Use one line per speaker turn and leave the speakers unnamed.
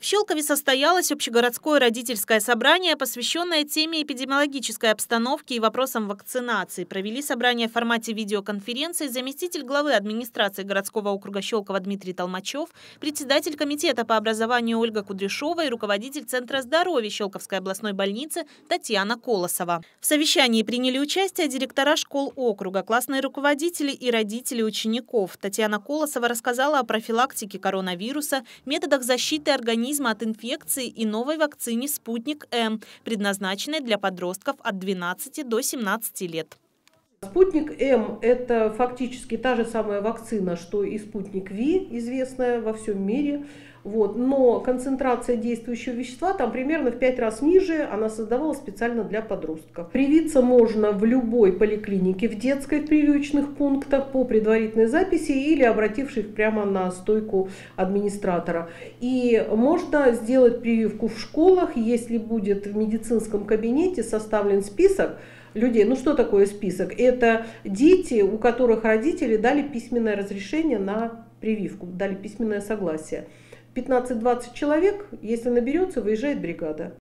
В Щелкове состоялось общегородское родительское собрание, посвященное теме эпидемиологической обстановки и вопросам вакцинации. Провели собрание в формате видеоконференции заместитель главы администрации городского округа Щелково Дмитрий Толмачев, председатель комитета по образованию Ольга Кудряшова и руководитель Центра здоровья Щелковской областной больницы Татьяна Колосова. В совещании приняли участие директора школ округа, классные руководители и родители учеников. Татьяна Колосова рассказала о профилактике коронавируса, методах защиты организма организма от инфекции и новой вакцине «Спутник-М», предназначенной для подростков от 12 до 17 лет.
Спутник М – это фактически та же самая вакцина, что и спутник Ви, известная во всем мире. Вот. Но концентрация действующего вещества там примерно в 5 раз ниже, она создавалась специально для подростков. Привиться можно в любой поликлинике, в детской, прививочных пунктах по предварительной записи или обратившись прямо на стойку администратора. И можно сделать прививку в школах, если будет в медицинском кабинете составлен список, людей. Ну что такое список? Это дети, у которых родители дали письменное разрешение на прививку, дали письменное согласие. 15-20 человек, если наберется, выезжает бригада.